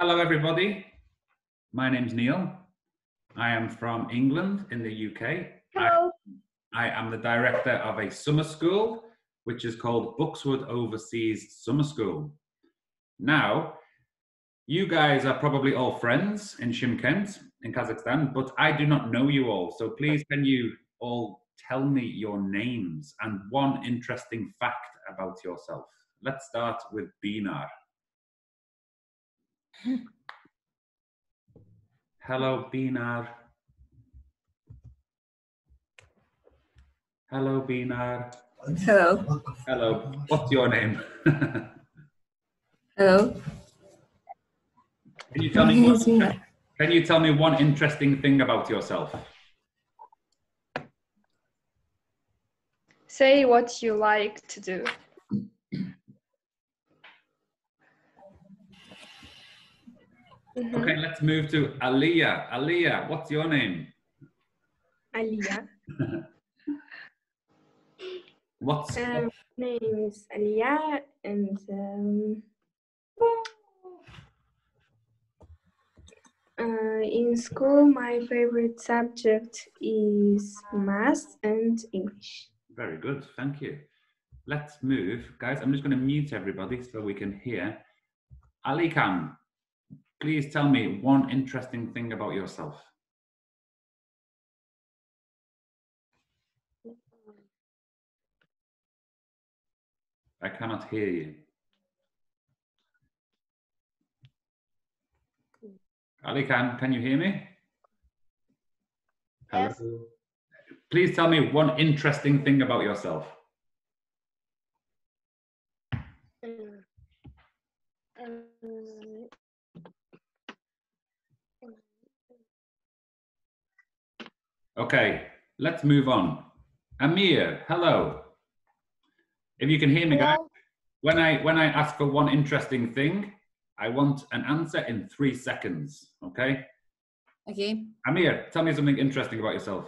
Hello, everybody. My name's Neil. I am from England in the UK. Hello. I, I am the director of a summer school, which is called Buckswood Overseas Summer School. Now, you guys are probably all friends in Shymkent in Kazakhstan, but I do not know you all. So please, can you all tell me your names and one interesting fact about yourself? Let's start with Binar. Hello, Binar. Hello, Binar. Hello. Hello. What's your name? Hello. Can you tell me one, Can you tell me one interesting thing about yourself? Say what you like to do. Mhm. Okay, let's move to Aliyah. Aliyah, what's your name? Aliyah. What's Um, name is Aliyah, and um, uh, in school, my favorite subject is math and English. very good? Thank you. Let's move, guys. I'm just going to mute everybody so we can hear. Ali Khan, please tell me one interesting thing about yourself. I cannot hear you. Ali Khan, can you hear me? Yes. Hello? Please tell me one interesting thing about yourself. Um, Okay, let's move on. Amir, hello. If you can hear me, guys, when I when I ask for one interesting thing, I want an answer in three seconds. Okay, Okay. Amir, tell me something interesting about yourself.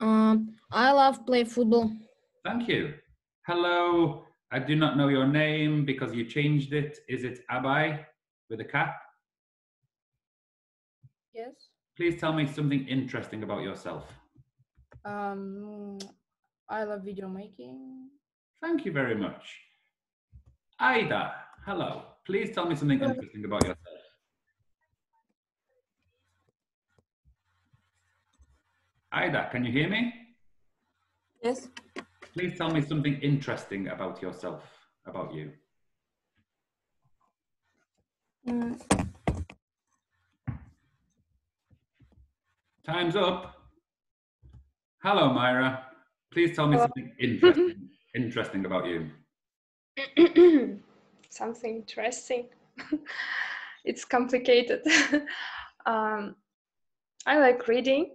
Um, I love play football. Thank you. Hello. I do not know your name because you changed it. Is it Abai with a cap? Yes. Please tell me something interesting about yourself. Um, I love video making. Thank you very much. Aida, hello. Please tell me something interesting about yourself. Aida, can you hear me? Yes. Please tell me something interesting about yourself, about you. Mm, Time's up. Hello, Myra. Please tell me something interesting, interesting about you. Something interesting. it's complicated. um, I like reading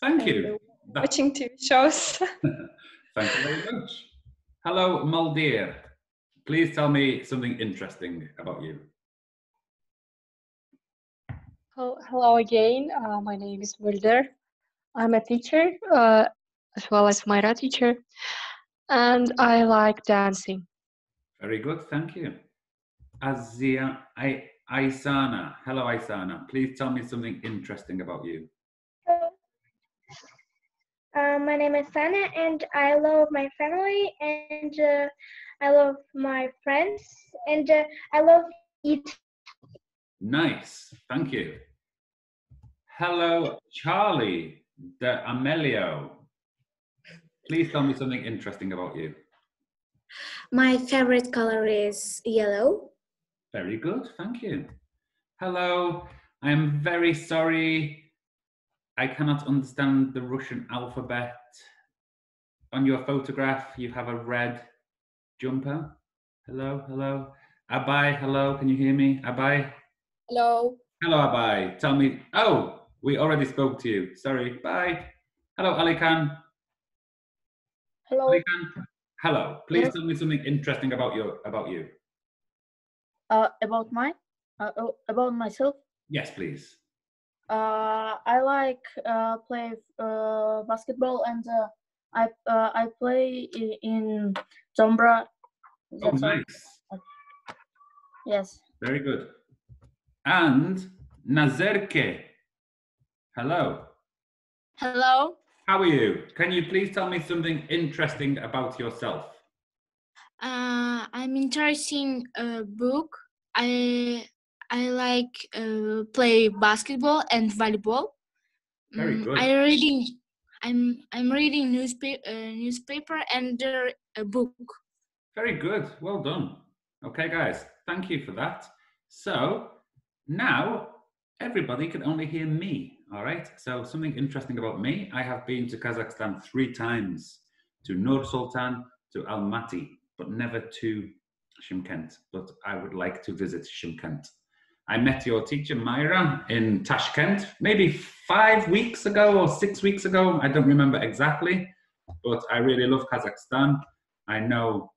Thank you. Watching TV shows. Thank you very much. Hello, Maldir. Please tell me something interesting about you. Hel- Hello again. Uh, my name is Mulder. I'm a teacher, uh, as well as Myra teacher, and I like dancing. Very good, thank you. Azia, I, Aisana. Hello, Aisana. Please tell me something interesting about you. Uh, my name is Sana, and I love my family, and uh, I love my friends, and uh, I love eat. Nice, thank you. Hello, Charlie D'Amelio. Please tell me something interesting about you. My favorite color is yellow. Very good, thank you. Hello, I am very sorry. I cannot understand the Russian alphabet. On your photograph, you have a red jumper. Hello, hello. Abai, hello, can you hear me? Abai? Hello. Hello, Abai. Tell me. Oh, we already spoke to you. Sorry. Bye. Hello, Ali Khan. Hello. Ali Khan. Hello. Please Yes. tell me something interesting about your about you. Uh, about my, uh, oh, about myself. Yes, please. Uh, I like uh, play uh, basketball, and uh, I uh, I play in Zombra. Oh, all. Yes. Very good. and Nazerke. Hello. Hello. How are you? Can you please tell me something interesting about yourself? Uh, I'm interested uh, book. I I like uh, play basketball and volleyball. Very Mm, good. I reading. I'm I'm reading newspaper uh, newspaper and uh, a book. Very good. Well done. Okay, guys, thank you for that. So now everybody can only hear me. All right. So something interesting about me. I have been to Kazakhstan three times to Nur Sultan, to Almaty, but never to Shymkent. But I would like to visit Shymkent. I met your teacher Myra in Tashkent maybe five weeks ago or six weeks ago. I don't remember exactly, but I really love Kazakhstan. I know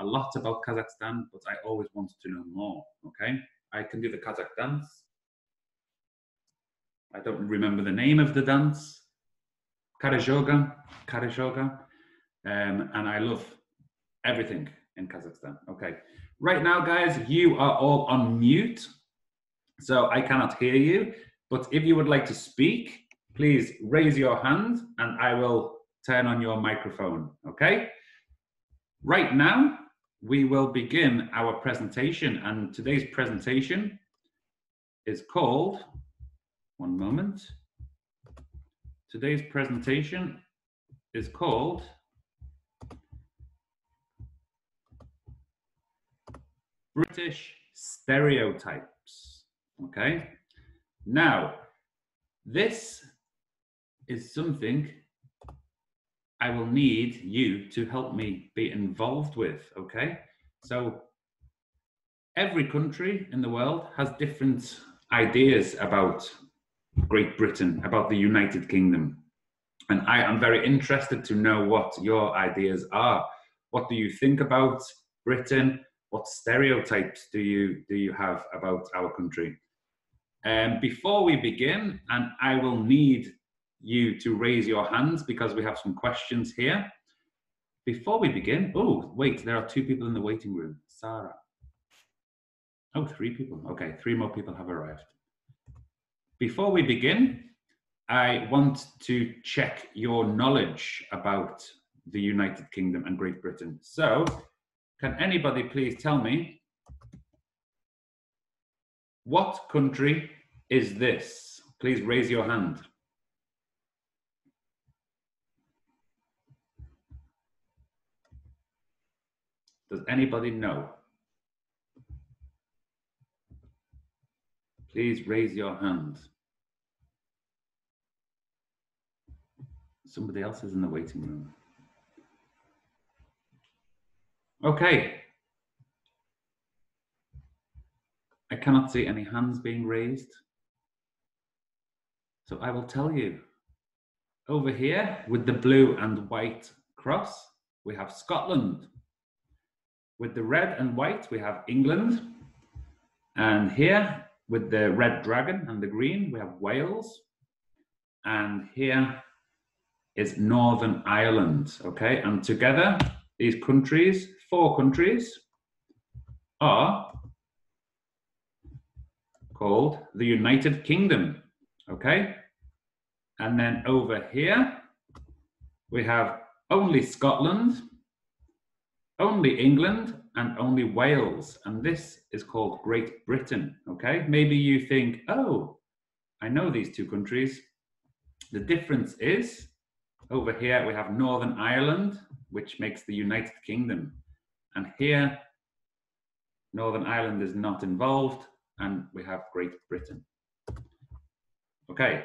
a lot about Kazakhstan, but I always wanted to know more. Okay, I can do the Kazakh dance. I don't remember the name of the dance. Kara Zhorga, Karajoga, um, and I love everything in Kazakhstan. Okay, right now, guys, you are all on mute, so I cannot hear you. But if you would like to speak, please raise your hand, and I will turn on your microphone. Okay. Right now, we will begin our presentation, and today's presentation is called, one moment. Today's presentation is called British Stereotypes. Okay, now this is something I will need you to help me be involved with, okay? So every country in the world has different ideas about Great Britain, about the United Kingdom. And I am very interested to know what your ideas are. What do you think about Britain? What stereotypes do you do you have about our country? Um, before we begin, and I will need you to raise your hands because we have some questions here. Before we begin, oh, wait, there are two people in the waiting room. Sarah. Oh, three people. Okay, three more people have arrived. Before we begin, I want to check your knowledge about the United Kingdom and Great Britain. So, can anybody please tell me what country is this? Please raise your hand. Does anybody know? Please raise your hand. Somebody else is in the waiting room. Okay. I cannot see any hands being raised. So I will tell you. Over here with the blue and white cross, we have Scotland. With the red and white, we have England. And here with the red dragon and the green, we have Wales. And here is Northern Ireland. Okay, and together, these countries, four countries, are called the United Kingdom. Okay, and then over here, we have only Scotland, only England, and only Wales. And this is called Great Britain. Okay, maybe you think, oh, I know these two countries. The difference is over here we have Northern Ireland, which makes the United Kingdom. And here, Northern Ireland is not involved, and we have Great Britain. Okay,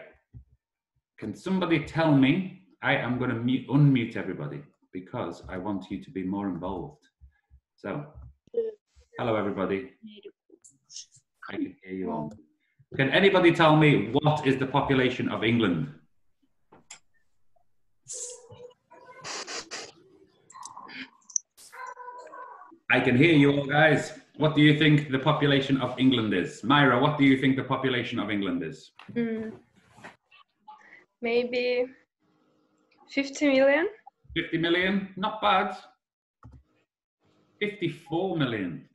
can somebody tell me? I am going to mute, unmute everybody because I want you to be more involved. So, hello everybody. I can hear you all. Can anybody tell me what is the population of England? I can hear you all, guys. What do you think the population of England is? Myra, what do you think the population of England is? Mm. Maybe 50 million? 50 million? Not bad. 54 million.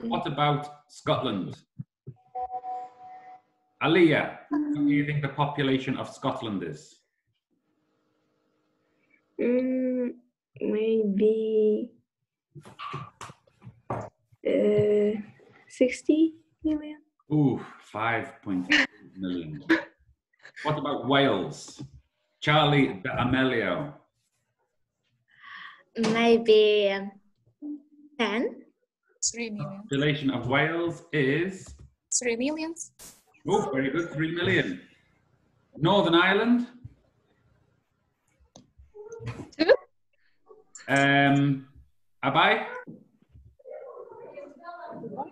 What about Scotland? Aliyah, what do you think the population of Scotland is? Mm, maybe uh, 60 million. Ooh, 5.2 million. What about Wales? Charlie D'Amelio. Maybe um, 10. Three million. Population of Wales is, Three millions. oh, very good, 3 million. Northern Ireland? Two. Um, Abai?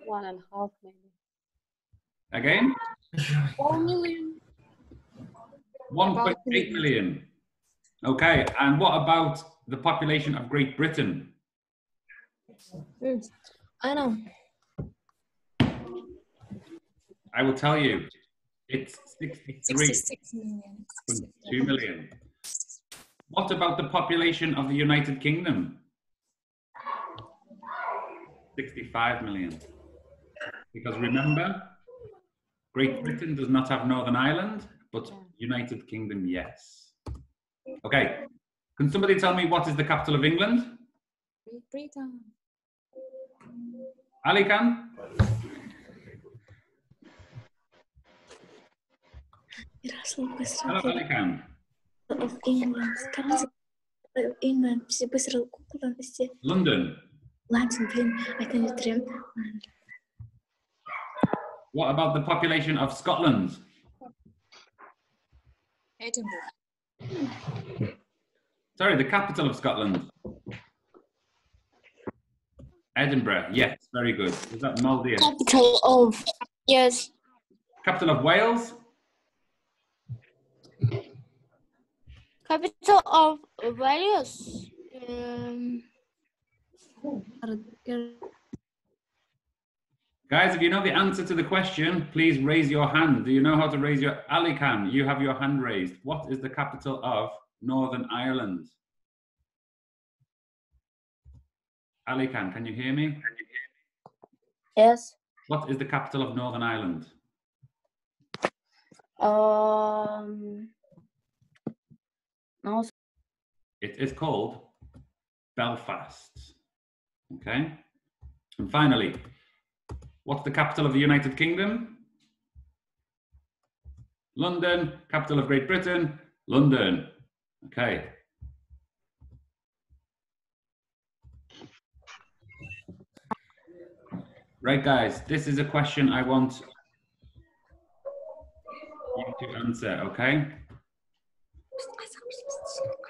One and a half maybe. Again? Four million. 1.8 million. Okay, and what about the population of Great Britain? I know. I will tell you, it's 63.2 Sixty-six million. million. What about the population of the United Kingdom? 65 million. Because remember, Great Britain does not have Northern Ireland, but United Kingdom, yes. Okay. Can somebody tell me what is the capital of England? Britain. Ali Khan. Hello, Ali Khan. Of England. I. What about the population of Scotland? Edinburgh. Sorry, the capital of Scotland. Edinburgh, yes, very good. Is that Maldives? Capital of, yes. Capital of Wales? Capital of Wales. Um, Guys, if you know the answer to the question, please raise your hand. Do you know how to raise your Ali Khan? You have your hand raised. What is the capital of Northern Ireland? Ali Khan, can you hear me? Yes. What is the capital of Northern Ireland? Um. No. It is called Belfast. Okay. And finally, what's the capital of the United Kingdom? London. Capital of Great Britain? London. Okay. Right, guys, this is a question I want you to answer, okay?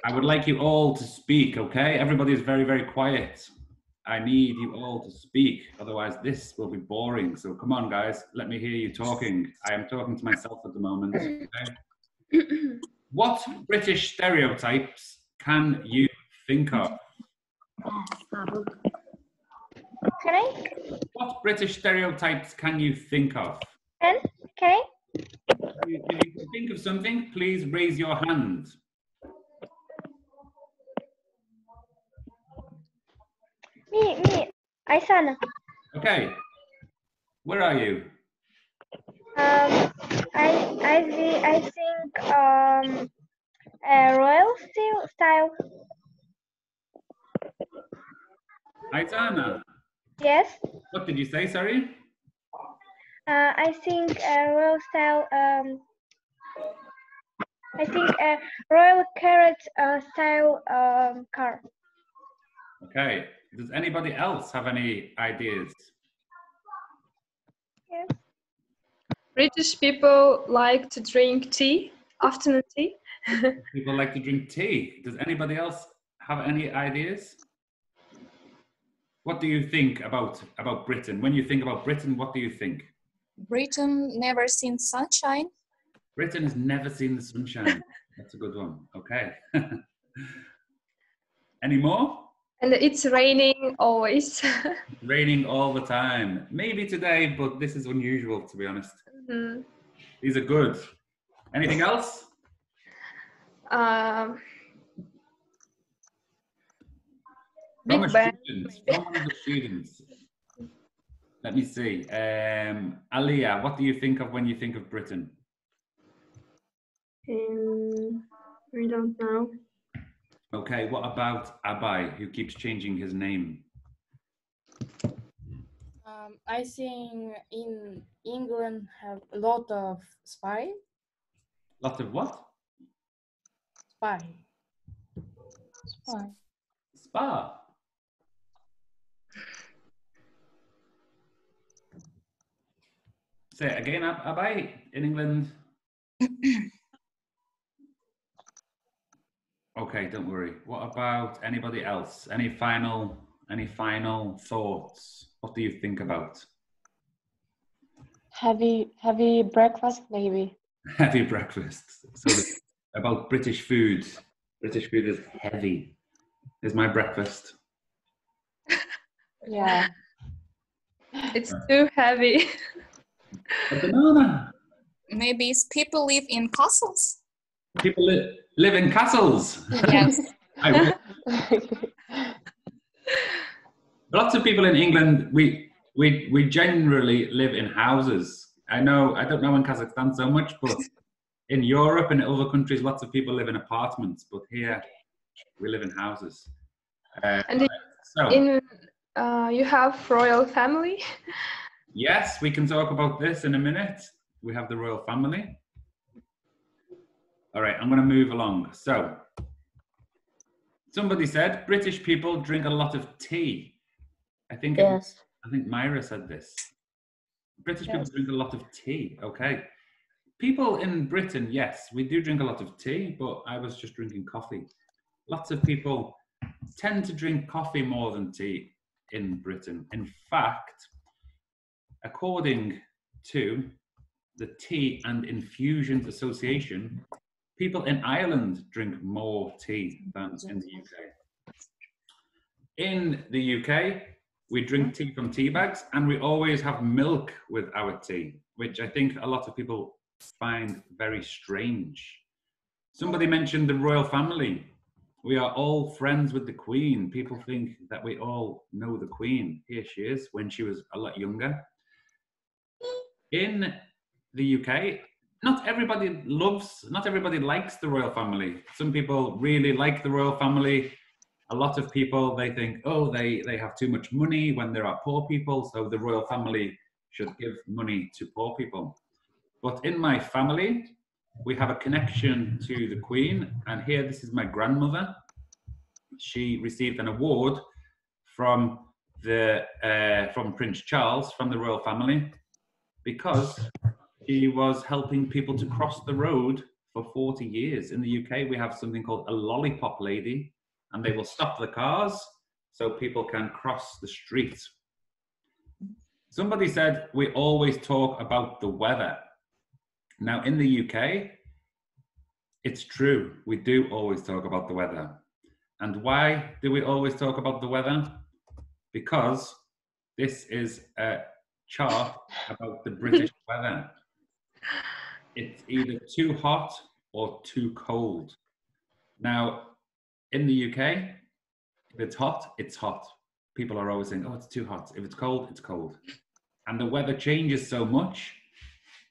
I would like you all to speak, okay? Everybody is very, very quiet. I need you all to speak, otherwise, this will be boring. So, come on, guys, let me hear you talking. I am talking to myself at the moment. Okay? what British stereotypes can you think of? Can I? What British stereotypes can you think of? Can? Can I? If you if you can think of something, please raise your hand. Me, me. Aisana. Okay. Where are you? Um, I, I, I think um, a royal style. style. Aitana. Yes. What did you say? Sorry. Uh, I think a royal style. Um, I think a royal carrot uh, style um, car. Okay. Does anybody else have any ideas? Yes. British people like to drink tea, afternoon tea. People like to drink tea. Does anybody else have any ideas? What do you think about about Britain? When you think about Britain, what do you think? Britain never seen sunshine. Britain has never seen the sunshine. That's a good one. Okay. any more? And it's raining always. Raining all the time. Maybe today, but this is unusual to be honest. Mhm. These are good. Anything else? Um, From Big a student, from the students. Let me see. Um, Aliyah, what do you think of when you think of Britain? Um, I don't know. Okay, what about Abai, who keeps changing his name? Um, I think in England have a lot of spy. Lot of what? Spy. Spy. Spa. Say it again, Abai, in England. okay, don't worry. What about anybody else? Any final, any final thoughts? What do you think about Heavy, heavy breakfast, maybe. heavy breakfast? So about British food. British food is heavy. Is my breakfast? Yeah. It's too heavy. A banana. Maybe it's people live in castles. People li- live in castles. Yes. Lots of people in England, we we we generally live in houses. I know I don't know in Kazakhstan so much, but in Europe and other countries, lots of people live in apartments. But here, we live in houses. Uh, And so In uh, you have royal family. yes, we can talk about this in a minute. We have the royal family. All right, I'm going to move along. So, somebody said British people drink a lot of tea. I think Yes. I think Myra said this. British people drink a lot of tea. Okay. People in Britain, yes, we do drink a lot of tea, but I was just drinking coffee. Lots of people tend to drink coffee more than tea in Britain. In fact, according to the Tea and Infusions Association, people in Ireland drink more tea than in the UK. In the UK, we drink tea from tea bags and we always have milk with our tea, which I think a lot of people find very strange. Somebody mentioned the royal family. We are all friends with the Queen. People think that we all know the Queen. Here she is when she was a lot younger. In the UK, not everybody loves, not everybody likes the royal family. Some people really like the royal family. A lot of people they think, oh, they they have too much money when there are poor people, so the royal family should give money to poor people. But in my family, we have a connection to the Queen, and here this is my grandmother. She received an award from the uh, from Prince Charles from the royal family because she was helping people to cross the road for 40 years. In the UK, we have something called a lollipop lady, and they will stop the cars so people can cross the street. Somebody said we always talk about the weather. Now, in the UK, it's true, we do always talk about the weather. And why do we always talk about the weather? Because this is a chart about the British weather. It's either too hot or too cold. Now, in the UK, if it's hot, it's hot. People are always saying, oh, it's too hot. If it's cold, it's cold. And the weather changes so much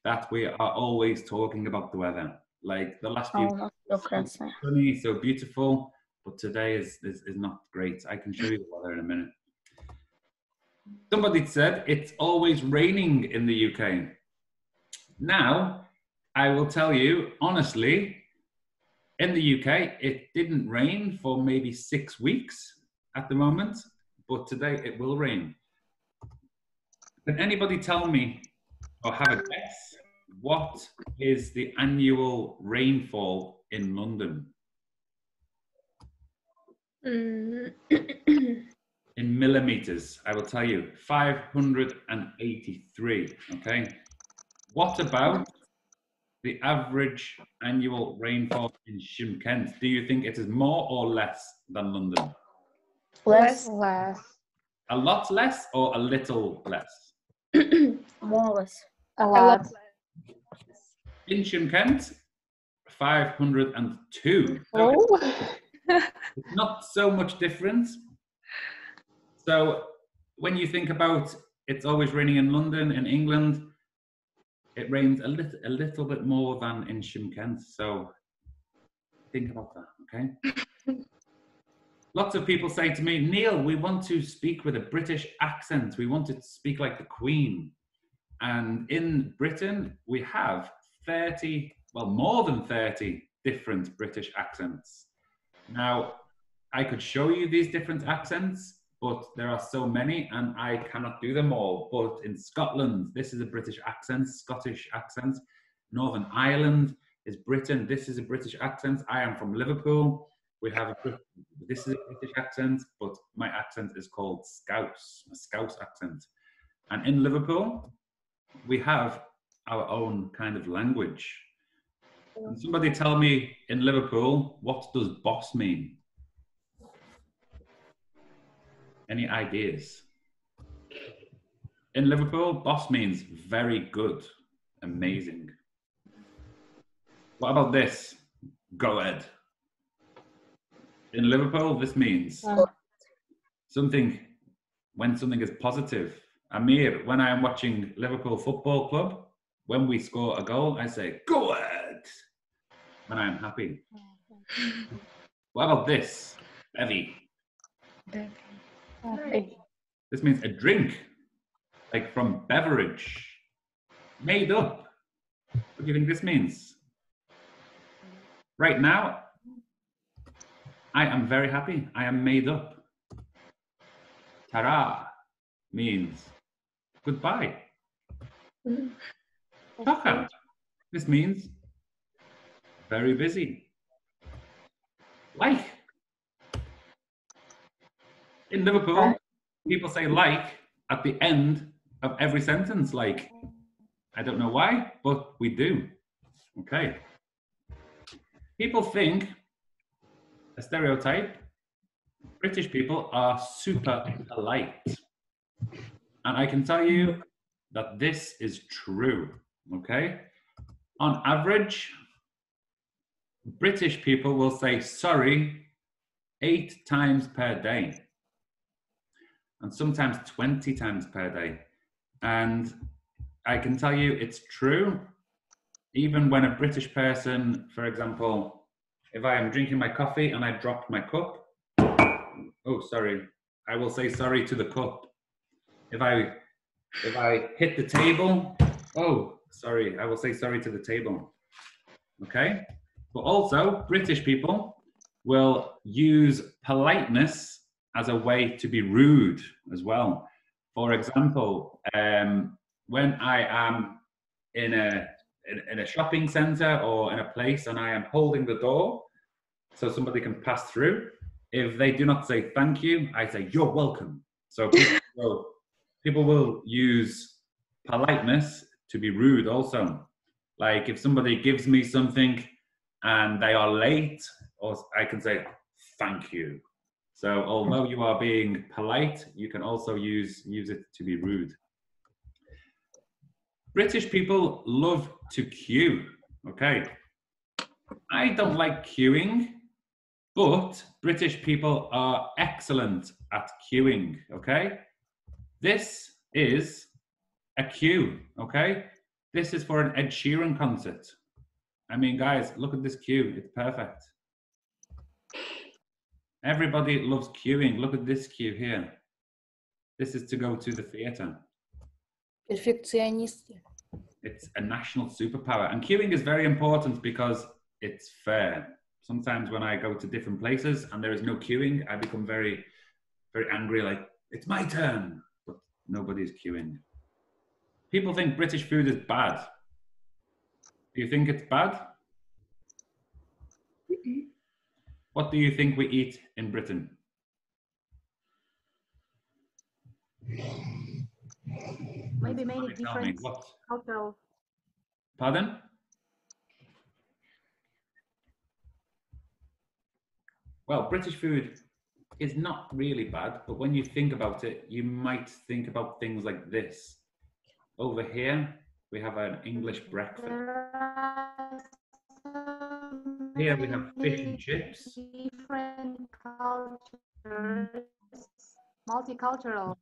that we are always talking about the weather. Like the last few Oh, look, that's sunny, so beautiful, but today is, is, is not great. I can show you the weather in a minute. Somebody said it's always raining in the UK. Now, I will tell you honestly, in the UK, it didn't rain for maybe six weeks at the moment, but today it will rain. Can anybody tell me or have a guess what is the annual rainfall in London Mm, in millimeters? I will tell you 583. Okay. What about the average annual rainfall in Shymkent? Do you think it is more or less than London? Less, Less. A lot less or a little less? more or less. A a lot. less. In Shymkent, 502. So Oh. it's not so much difference. So when you think about It's always raining in London, in England. It rains a little, a little bit more than in Shymkent. So think about that, okay? Lots of people say to me, Neil, we want to speak with a British accent. We want to speak like the Queen. And in Britain, we have 30, well, more than 30 different British accents. Now, I could show you these different accents, but there are so many and I cannot do them all. But in Scotland, this is a British accent, Scottish accent. Northern Ireland is Britain. This is a British accent. I am from Liverpool. We have a this is a British accent, but my accent is called Scouse, a Scouse accent. And in Liverpool, we have our own kind of language. Can somebody tell me in Liverpool, what does boss mean? Any ideas? In Liverpool, boss means very good, amazing. What about this? Go ahead. In Liverpool, this means uh. something when something is positive. Amir, when I am watching Liverpool Football Club, when we score a goal, I say, go ahead, when I am happy. What about this? Bevy. Okay. This means a drink, like from beverage, made up. What do you think this means? Right now, I am very happy. I am made up. Tara means goodbye. Mm-hmm. Shockout. This means very busy. Like. In Liverpool, people say like at the end of every sentence. Like, I don't know why, but we do. Okay. People think a stereotype British people are super polite. And I can tell you that this is true. Okay. On average, British people will say sorry eight times per day, and sometimes 20 times per day. And I can tell you it's true. Even when a British person, for example, if I am drinking my coffee and I drop my cup, oh, sorry, I will say sorry to the cup. If I if I hit the table, oh, sorry, I will say sorry to the table. Okay? But also, British people will use politeness as a way to be rude as well. For example, um, when I am in a in, in a shopping center or in a place and I am holding the door so somebody can pass through, if they do not say thank you, I say you're welcome. So people will, people will use politeness to be rude also. Like if somebody gives me something and they are late, or I can say thank you. So although you are being polite, you can also use use it to be rude. British people love to queue. Okay. I don't like queuing, but British people are excellent at queuing. Okay. This is a queue. Okay. This is for an Ed Sheeran concert. I mean, guys, look at this queue. It's perfect. Everybody loves queuing. Look at this queue here. This is to go to the theatre. Перфекционисты. It's a national superpower. And queuing is very important because it's fair. Sometimes when I go to different places and there is no queuing, I become very, very angry, like, it's my turn. But nobody's queuing. People think British food is bad. Do you think it's bad? What do you think we eat in Britain? Maybe many Somebody tell me different what? Pardon? Well, British food is not really bad, but when you think about it, you might think about things like this. Over here, we have an English breakfast. Here we have fish and chips. Different cultures, multicultural.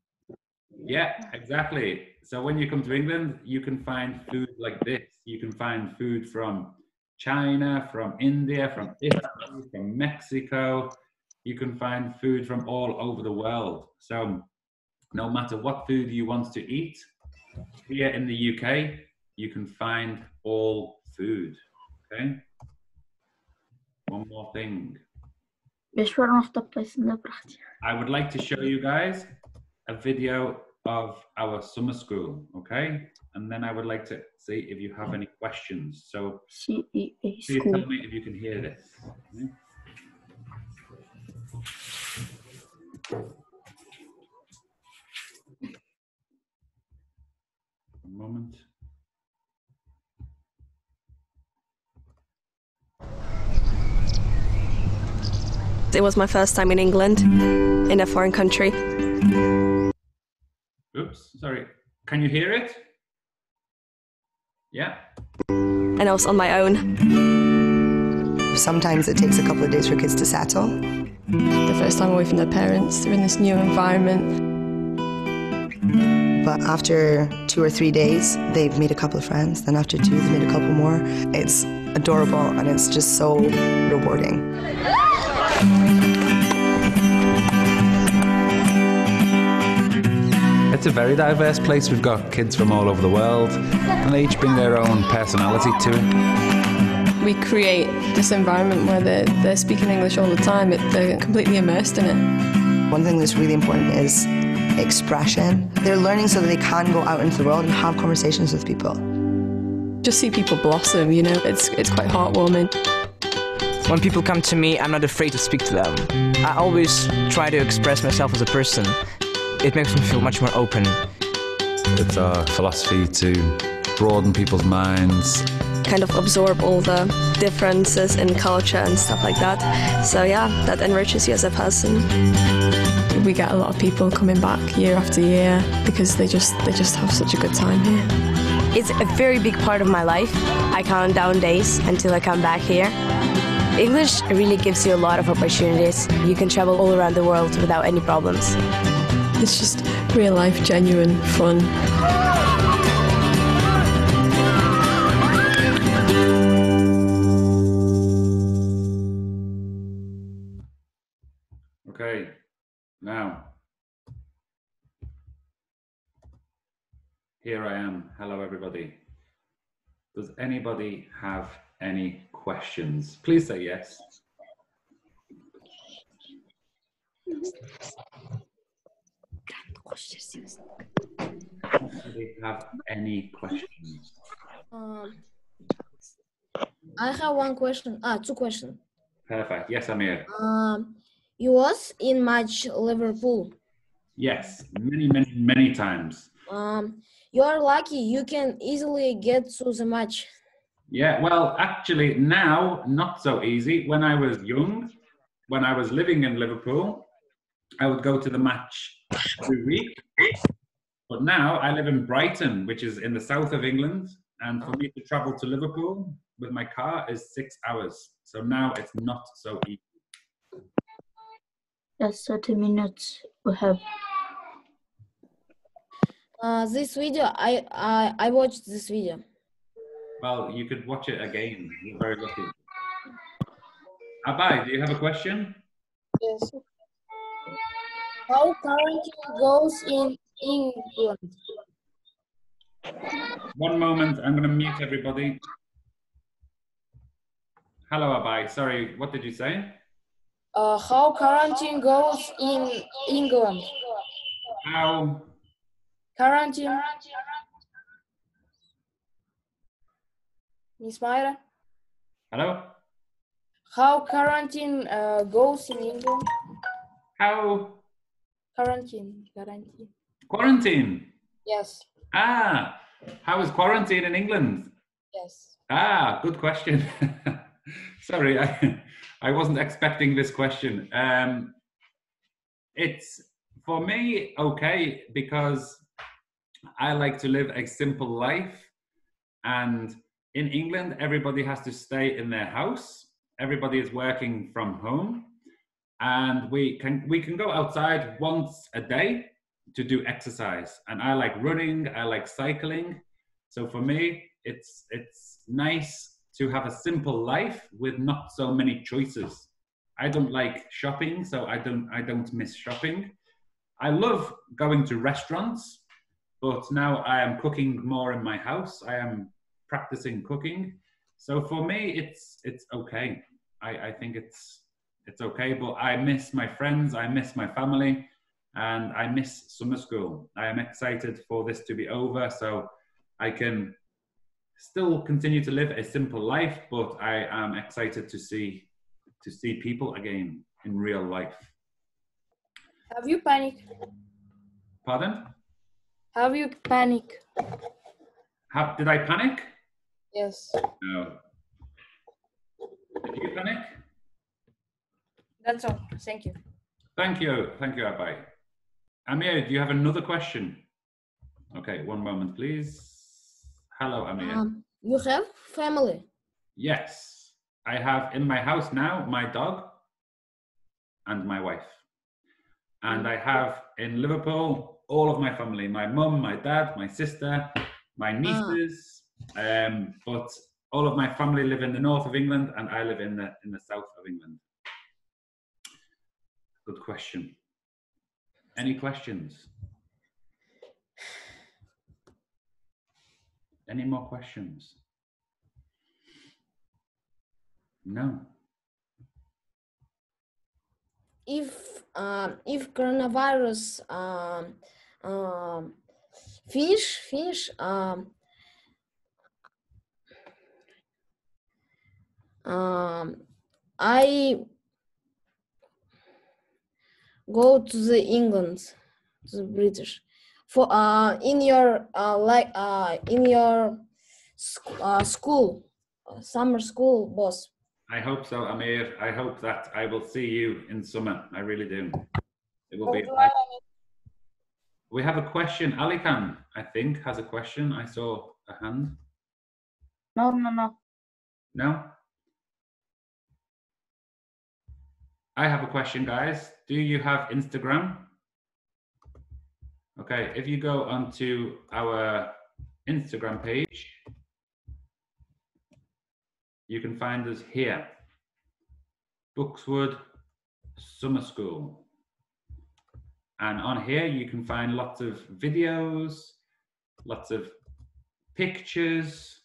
Yeah, exactly. So when you come to England, you can find food like this. You can find food from China, from India, from Italy, from Mexico. You can find food from all over the world. So no matter what food you want to eat, here in the UK, you can find all food. Okay? One more thing. Beş var noktasında bıraktı. I would like to show you guys a video of our summer school, okay? And then I would like to see if you have any questions. So please tell me if you can hear this. okay? One moment. It was my first time in England, in a foreign country. Oops, sorry. Can you hear it? Yeah. And I was on my own. Sometimes it takes a couple of days for kids to settle. The first time away from their parents, they're in this new environment. But after two or three days, they've made a couple of friends. Then after two, they've made a couple more. It's adorable and it's just so rewarding. It's a very diverse place. We've got kids from all over the world, and they each bring their own personality to it. We create this environment where they're, they're speaking English all the time. It, they're completely immersed in it. One thing that's really important is expression. They're learning so that they can go out into the world and have conversations with people. Just see people blossom, you know, it's, it's quite heartwarming. When people come to me, I'm not afraid to speak to them. I always try to express myself as a person. It makes me feel much more open. It's our philosophy to broaden people's minds. Kind of absorb all the differences in culture and stuff like that. So, yeah, that enriches you as a person. We get a lot of people coming back year after year because they just they just have such a good time here. It's a very big part of my life. I count down days until I come back here. English really gives you a lot of opportunities. You can travel all around the world without any problems. It's just real life, genuine fun. Okay, now here I am. Hello, everybody. Does anybody have any questions? Please say yes. Anybody have any questions? Um, I have one question. Ah, two questions. Perfect. Yes, Amir. Um, you was in match Liverpool. Yes, many, many, many times. Um, you are lucky. You can easily get to the match. Yeah, well, actually, now not so easy. When I was young, when I was living in Liverpool, I would go to the match every week. But now I live in Brighton, which is in the south of England. And for me to travel to Liverpool with my car is six hours. So now it's not so easy. Just 30 minutes we have. Uh, this video, I, I I watched this video. Well, you could watch it again. You're very lucky. Abai, do you have a question? Yes. How quarantine goes in England? One moment, I'm going to mute everybody. Hello, Abai. Sorry, what did you say? Uh, how quarantine goes in England? How? Quarantine. Miss Myra, Hello? how quarantine uh, goes in England? How? Quarantine, quarantine. Quarantine. Yes, Ah, how is quarantine in England? yes. Ah, good question. Sorry, I, I wasn't expecting this question. Um, it's for me okay because I like to live a simple life, and in England, everybody has to stay in their house. Everybody is working from home, and we can we can go outside once a day, to do exercise, and I like running. I like cycling. So for me, it's it's nice to have a simple life with not so many choices. I don't like shopping, so I don't I don't miss shopping. I love going to restaurants, but now I am cooking more in my house. I am practicing cooking. So for me, it's it's okay. I, I think it's it's okay, but I miss my friends, I miss my family, and I miss summer school. I am excited for this to be over so I can still continue to live a simple life, but I am excited to see to see people again in real life. Have you panic? Pardon? Have you panic? How, did I panic? Yes. No. Did you panic? That's all. Thank you. Thank you. Thank you, Abai. Amir, do you have another question? Okay, one moment, please. Hello, Amir. Um, you have family? Yes, I have in my house now my dog and my wife. And I have in Liverpool all of my family my mum, my dad, my sister, my nieces. Um, but all of my family live in the north of England and I live in the, in the south of England. Good question. Any questions? Any more questions? No. If um, if coronavirus um, um, finish finish um, um, I go to the England, to the British, for uh in your uh like uh in your sc- uh, school, uh, summer school, boss. I hope so, Amir. I hope that I will see you in summer. I really do. It will be. We have a question. Ali Khan, I think, has a question. I saw a hand. No, no, no. No? I have a question, guys. Do you have Instagram? Okay, if you go onto our Instagram page, you can find us here. Buckswood Summer School. And on here, you can find lots of videos, lots of pictures.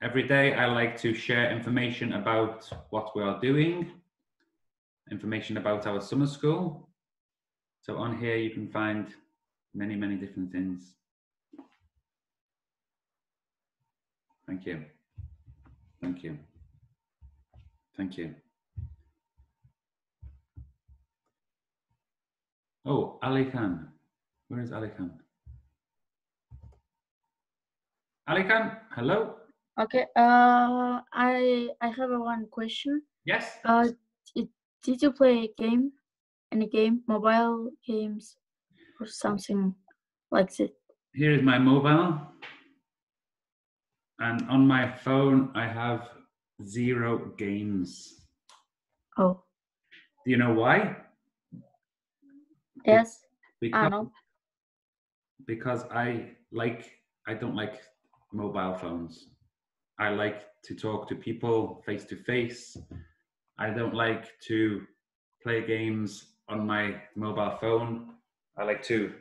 Every day, I like to share information about what we are doing, information about our summer school. So on here, you can find many, many different things. Thank you. Thank you. Thank you. Oh, Ali Khan. Where is Ali Khan? Ali Khan, hello. Okay. Uh, I I have a one question. Yes. Uh, did, did you play a game? Any game, mobile games, or something like that? Here is my mobile. And on my phone, I have zero games. Oh, Do you know why? yes. Because, I know. because I like, I don't like mobile phones. I like to talk to people face to face. I don't like to play games on my mobile phone. I like to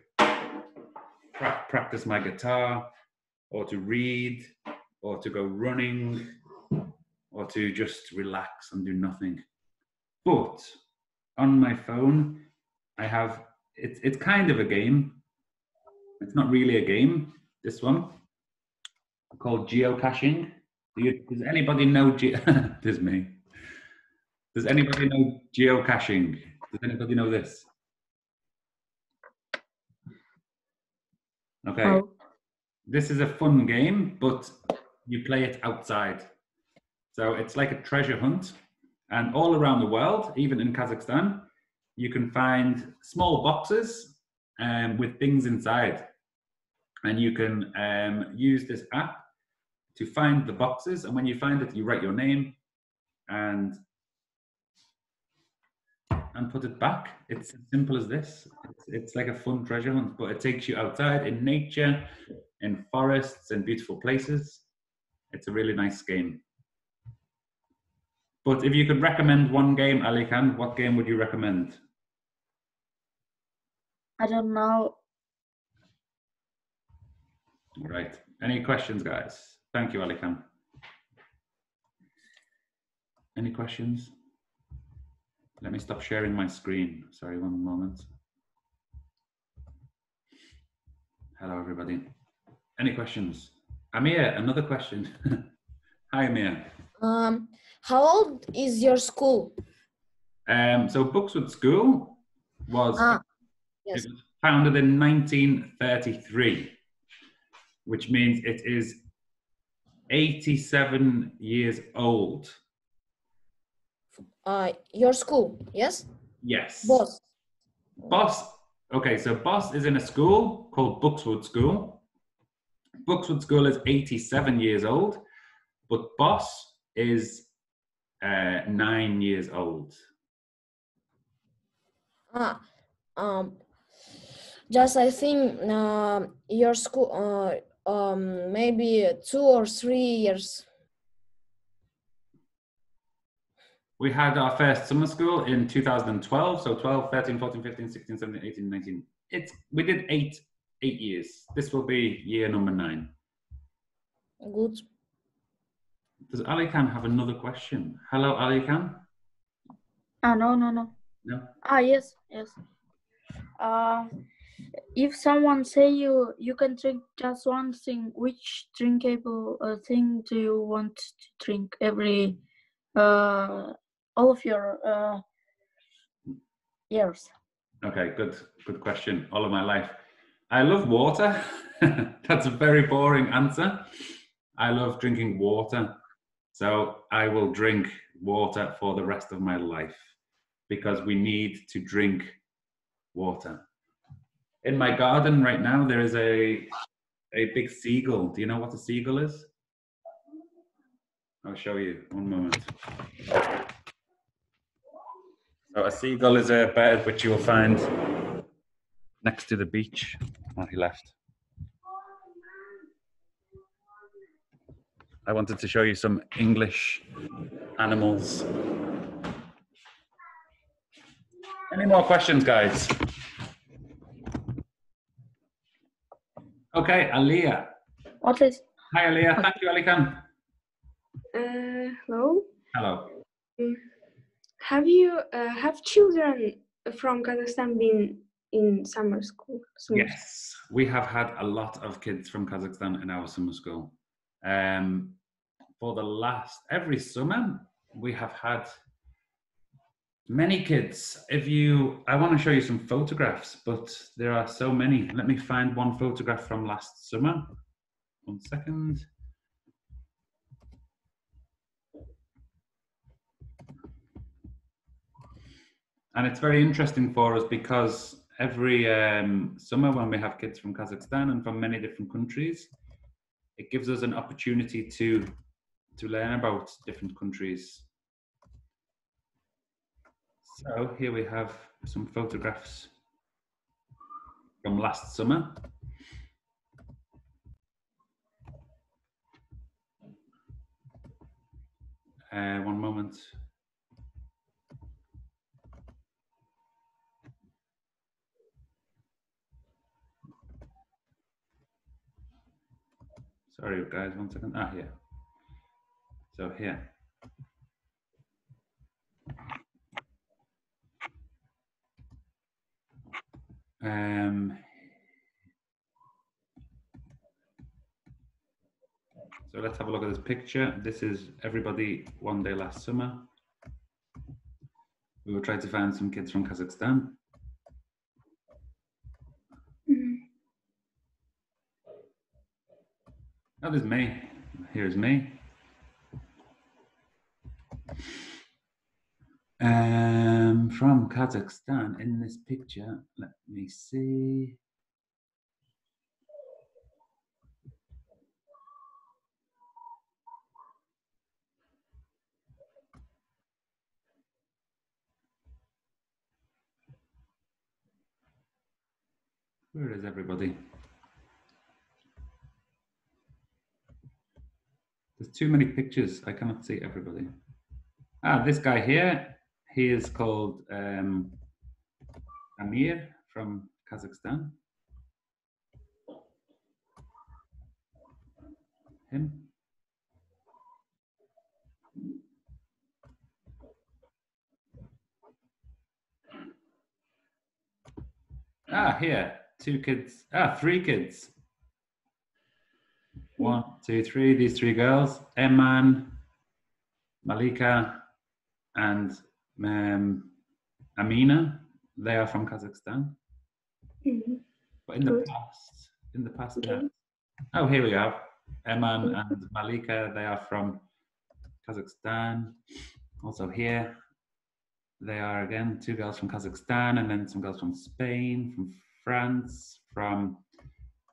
pra- practice my guitar or to read or to go running or to just relax and do nothing. But on my phone, I have it's it's kind of a game. It's not really a game. This one called geocaching. Do you, does anybody know? Ge- There's me. Does anybody know geocaching? Does anybody know this? Okay. No. This is a fun game, but you play it outside. So it's like a treasure hunt. And all around the world, even in Kazakhstan, you can find small boxes um, with things inside. And you can um, use this app to find the boxes. And when you find it, you write your name and and put it back. It's as simple as this. It's, it's like a fun treasure hunt, but it takes you outside in nature, in forests, in beautiful places. It's a really nice game. But if you could recommend one game, Ali Khan, what game would you recommend? I don't know. All right. Any questions, guys? Thank you, Ali Khan. Any questions? Let me stop sharing my screen. Sorry, one moment. Hello, everybody. Any questions? Amir, another question. Hi, Amir. Um, how old is your school? Um, so Buckswood School was, Ah, yes. was founded in 1933, which means it is 87 years old. Uh, your school, yes? Yes. Boss. Boss. Okay, so Boss is in a school called Buckswood School. Buckswood School is 87 years old, but Boss is uh, nine years old. Ah, um, just I think uh, your school, uh, um, maybe two or three years. We had our first summer school in 2012, so 12, 13, 14, 15, 16, 17, 18, 19. It's, we did eight, eight years. This will be year number nine. Good. Does Ali Khan have another question? Hello, Ali Khan? Ah, no, no, no. No? Ah, yes, yes. Uh, if someone say you you can drink just one thing, which drinkable uh, thing do you want to drink every uh all of your uh years? Okay, good, good question. All of my life. I love water. That's a very boring answer. I love drinking water. So I will drink water for the rest of my life because we need to drink water. In my garden right now, there is a, a big seagull. Do you know what a seagull is? I'll show you. One moment. So a seagull is a bird which you will find next to the beach. He left. I wanted to show you some English animals. Any more questions, guys? Okay, Aliyah. What is? Hi, Aliyah. Thank you, Ali Khan. Uh, hello. Hello. Mm. Have you uh, have children from Kazakhstan been in summer school? Summer Yes, we have had a lot of kids from Kazakhstan in our summer school. Um, for the last every summer, we have had many kids. If you, I want to show you some photographs, but there are so many. Let me find one photograph from last summer. One second. And it's very interesting for us because every um, summer when we have kids from Kazakhstan and from many different countries, it gives us an opportunity to to learn about different countries. So here we have some photographs from last summer. Uh, one moment. Sorry, guys, one second. Ah, here. So here. Um, so let's have a look at this picture. This is everybody one day last summer. We were trying to find some kids from Kazakhstan. Oh, there's me. Here's me um, from Kazakhstan in this picture. Let me see. Where is everybody? There's too many pictures. I cannot see everybody. Ah, this guy here he is called um, Amir from Kazakhstan. Him. Ah, here, two kids. Ah, three kids. One, two, three. These three girls: Eman, Malika, and um, Amina. They are from Kazakhstan. But in the past, in the past, yeah. Oh, here we go. Eman and Malika. They are from Kazakhstan. Also here, they are again two girls from Kazakhstan, and then some girls from Spain, from France, from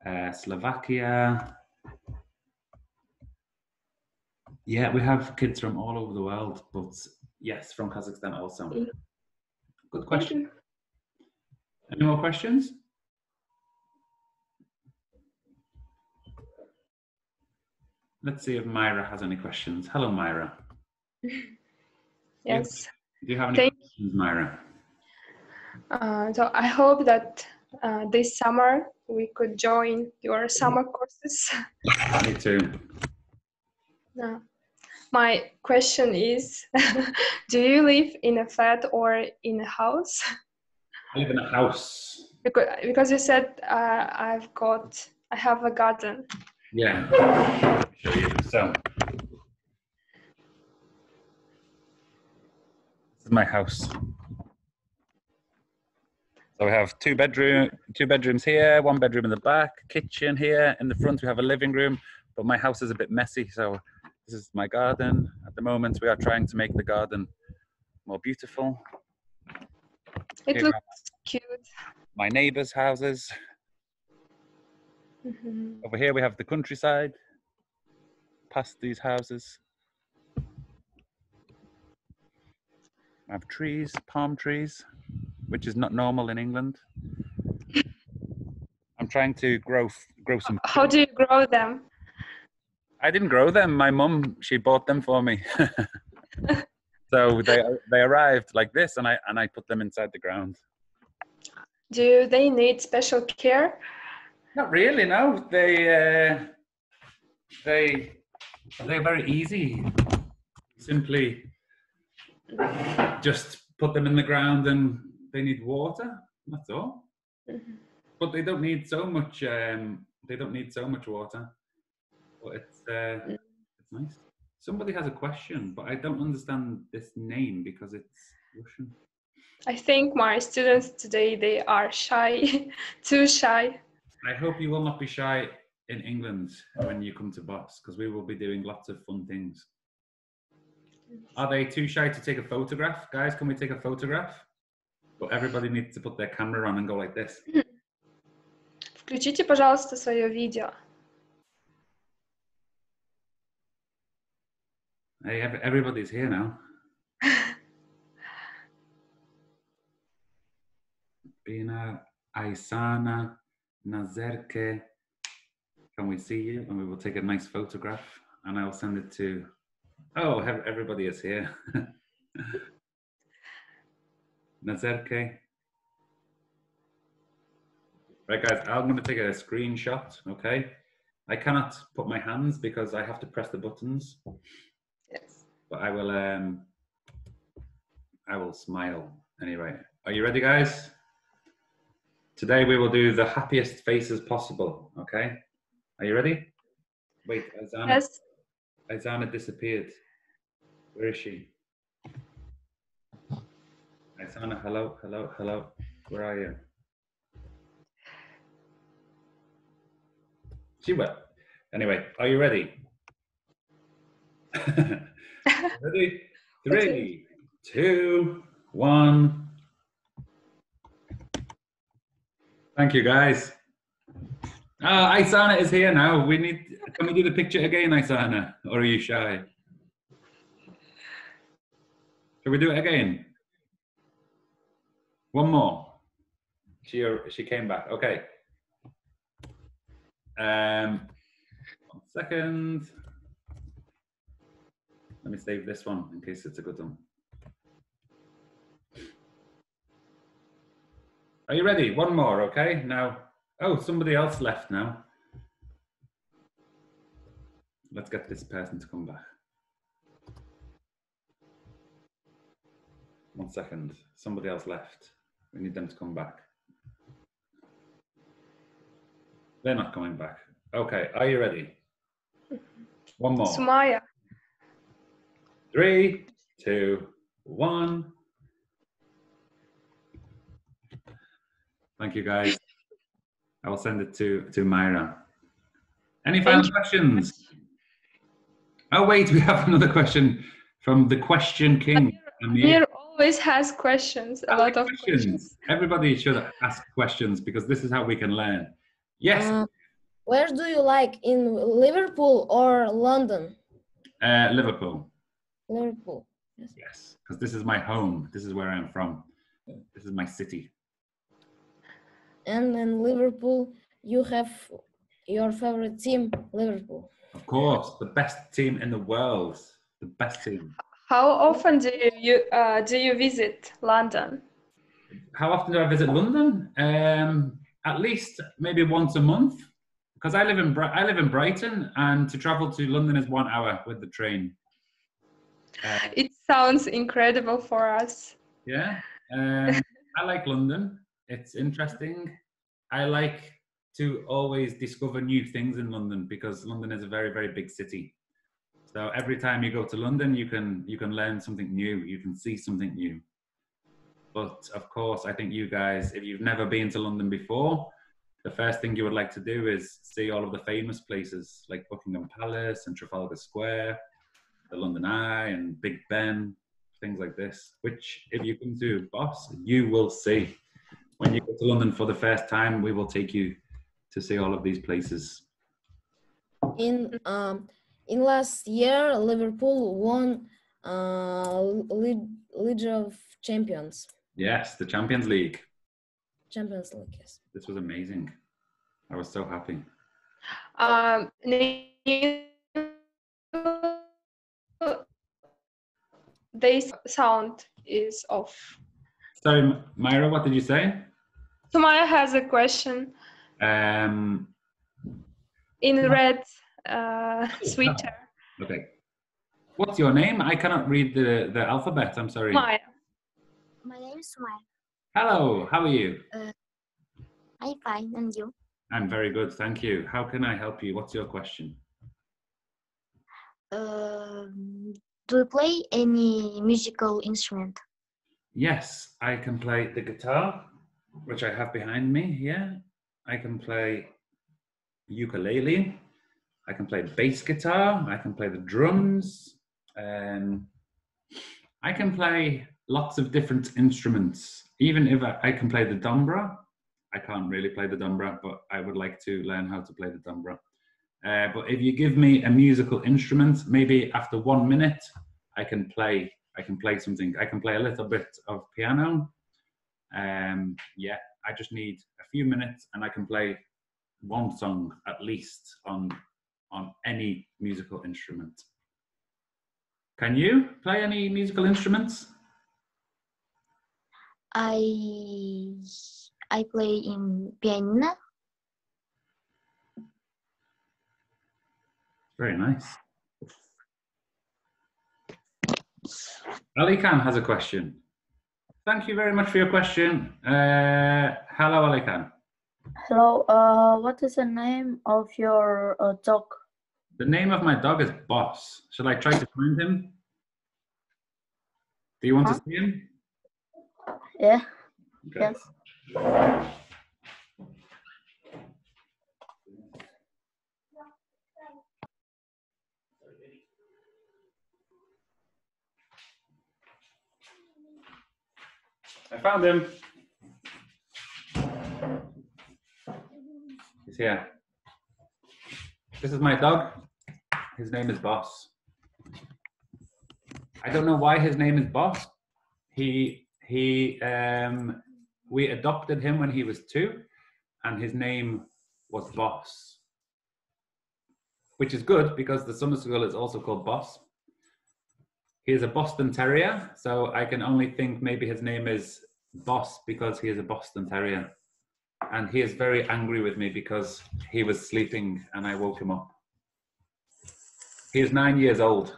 uh, Slovakia. Yeah, we have kids from all over the world, but yes, from Kazakhstan also. Good question. Any more questions? Let's see if Myra has any questions. Hello, Myra. Yes. Do you have any Thank- questions, Myra? Uh, so I hope that uh, this summer we could join your summer courses. Me too. No. My question is, do you live in a flat or in a house? I live in a house. Because because you said uh, I've got I have a garden. Yeah. Show you. So, this is my house. So we have two bedroom, two bedrooms here, one bedroom in the back, kitchen here. In the front, we have a living room. But my house is a bit messy, so this is my garden. At the moment, we are trying to make the garden more beautiful. It Here looks cute. my neighbors' houses. Mhm. Over here we have the countryside, past these houses. I have trees, palm trees, which is not normal in England. I'm trying to grow grow some. How do you grow them? I didn't grow them. My mum she bought them for me. so they they arrived like this, and I and I put them inside the ground. Do they need special care? Not really. No, they uh, they they're very easy. Simply just put them in the ground, and they need water. That's all. But they don't need so much. Um, they don't need so much water. But it's uh, it's nice. Somebody has a question, but I don't understand this name because it's Russian. I think my students today they are shy, too shy. I hope you will not be shy in England when you come to Boss, because we will be doing lots of fun things. Are they too shy to take a photograph? Guys, can we take a photograph? But everybody needs to put their camera on and go like this. Включите, пожалуйста, свое видео. Hey, everybody's here now. Bina, Aisana, Nazerke. Can we see you? And we will take a nice photograph and I'll send it to. Oh, ev- everybody is here. Nazerke. Right, guys, I'm going to take a screenshot, okay? I cannot put my hands because I have to press the buttons. Yes. But I will, um, I will smile anyway. Are you ready, guys? Today we will do the happiest faces possible, okay? Are you ready? Wait, Azana. Yes. Azana disappeared. Where is she? Azana, hello, hello, hello. Where are you? She went. Anyway, are you ready? ready? Three, two, one. Thank you, guys. Ah, Isana is here now. We need. Can we do the picture again, Isana? Or are you shy? Shall we do it again? One more. She she came back. Okay. Um, one second. Let me save this one in case it's a good one. Are you ready? One more, okay? Now, oh, somebody else left now. Let's get this person to come back. One second. Somebody else left. We need them to come back. They're not coming back. Okay, are you ready? One more. Sumaya. Three, two, one. Thank you, guys. I will send it to to Myra. Any final questions? Oh wait, we have another question from the Question King. Amir. Amir always has questions, a lot of questions. questions. Everybody should ask questions because this is how we can learn. Yes, Uh, where do you like in Liverpool or London? uh, Liverpool. Liverpool. Yes, because this is my home. This is where I'm from. This is my city. And in Liverpool, you have your favorite team, Liverpool. Of course, the best team in the world. The best team. How often do you, you uh, do you visit London? How often do I visit London? Um, at least maybe once a month, because I live in Bri- I live in Brighton, and to travel to London is one hour with the train. Uh, It sounds incredible for us. Yeah. Um, I like London. It's interesting. I like to always discover new things in London because London is a very, very big city. So every time you go to London, you can you can learn something new. You can see something new. But of course, I think you guys, if you've never been to London before, the first thing you would like to do is see all of the famous places like Buckingham Palace and Trafalgar Square, the London Eye and Big Ben, things like this. Which, if you come to Boss, you will see. When you go to London for the first time, we will take you to see all of these places. In um, in last year, Liverpool won uh, League, League of Champions. Yes, the Champions League. Champions League, yes. This was amazing. I was so happy. Um, this sound is off. Sorry, M- Myra, what did you say? Sumaya has a question Um, in red uh, sweater. okay. What's your name? I cannot read the, the alphabet. I'm sorry. Sumaya. My name is Sumaya. Hello, how are you? Uh, I'm fine, and you? I'm very good, thank you. How can I help you? What's your question? Um, do you play any musical instrument? Yes, I can play the guitar, which I have behind me here. I can play ukulele. I can play bass guitar. I can play the drums. Um, I can play lots of different instruments. Even if I, I can play the dombra, I can't really play the dombra, but I would like to learn how to play the dombra. Uh, but if you give me a musical instrument, maybe after one minute, I can play. I can play something. I can play a little bit of piano. Um, yeah, I just need a few minutes, and I can play one song at least on on any musical instrument. Can you play any musical instruments? I I play in piano. Very nice. Ali Khan has a question. Thank you very much for your question. Uh, hello, Ali Khan. Hello, uh, what is the name of your uh, dog? The name of my dog is Boss. Shall I try to find him? Do you want to see him? Yeah. Okay. Yes. I found him. He's here. This is my dog. His name is Boss. I don't know why his name is Boss. He he um we adopted him when he was two, and his name was Boss. which is good because the summer school is also called Boss. He is a Boston Terrier, so I can only think maybe his name is Boss because he is a Boston Terrier. And he is very angry with me because he was sleeping and I woke him up. He is nine years old.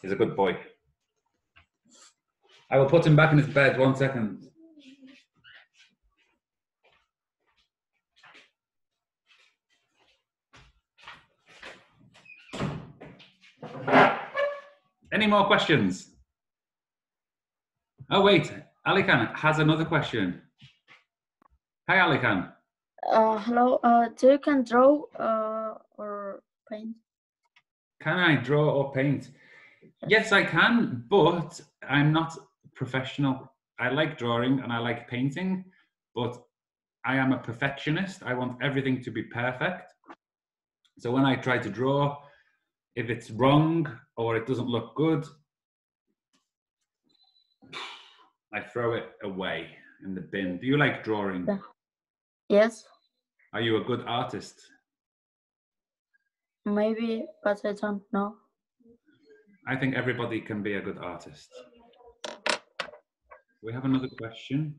He's a good boy. I will put him back in his bed. One second. Any more questions? Oh, wait. Ali Khan has another question. Hi, Ali Khan. Uh, hello. Uh, do you can draw uh, or paint? Can I draw or paint? Yes, I can, but I'm not professional. I like drawing and I like painting, but I am a perfectionist. I want everything to be perfect. So when I try to draw, if it's wrong or it doesn't look good, I throw it away in the bin. Do you like drawing? Yes, Are you a good artist? maybe, but I don't know. I think everybody can be a good artist. We have another question.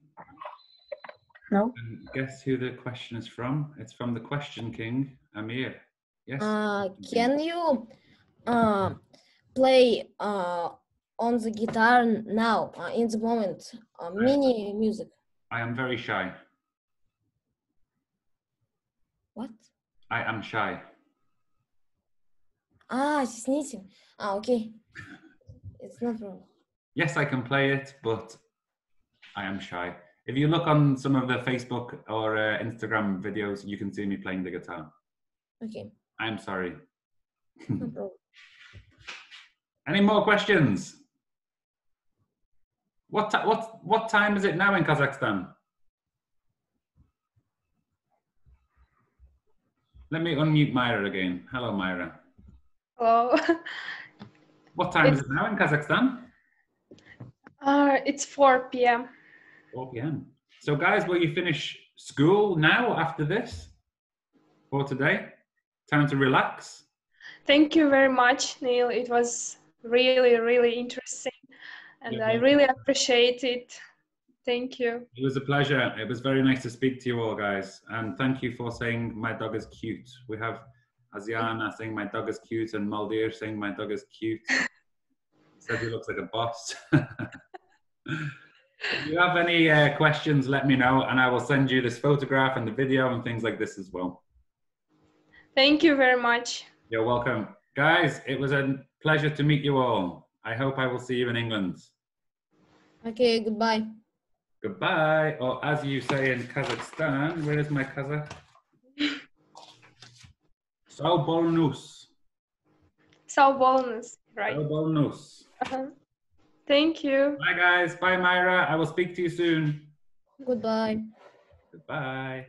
No. And guess who the question is from? It's from the Question King, Amir. Yes. Uh, can you uh, play uh, on the guitar now, uh, in the moment, uh, mini music? I am very shy. What? I am shy. А, стеснитель. А, окей. It's not problem. Yes, I can play it, but I am shy. If you look on some of the Facebook or uh, Instagram videos, you can see me playing the guitar. Okay, I'm sorry. no problem. Any more questions? What, what, what time is it now in Kazakhstan? Let me unmute Myra again. Hello, Myra. Hello. What time is it now in Kazakhstan? Uh, it's 4 p.m. 4 p.m. So, guys, will you finish school now after this for today? Time to relax. Thank you very much, Neil. It was really, really interesting, and You're I really appreciate it. Thank you. It was a pleasure. It was very nice to speak to you all, guys. And thank you for saying my dog is cute. We have Asiana saying my dog is cute and Maldir saying my dog is cute. Says he looks like a boss. if you have any uh, questions, let me know, and I will send you this photograph and the video and things like this as well. Thank you very much. You're welcome. Guys, it was a pleasure to meet you all. I hope I will see you in England. Okay, goodbye. Goodbye, or as you say in Kazakhstan, where is my Kazakh? Saubolnus. So bonus, right? Saubolnus. Uh-huh. Thank you. Bye, guys. Bye, Myra. I will speak to you soon. Goodbye. Goodbye.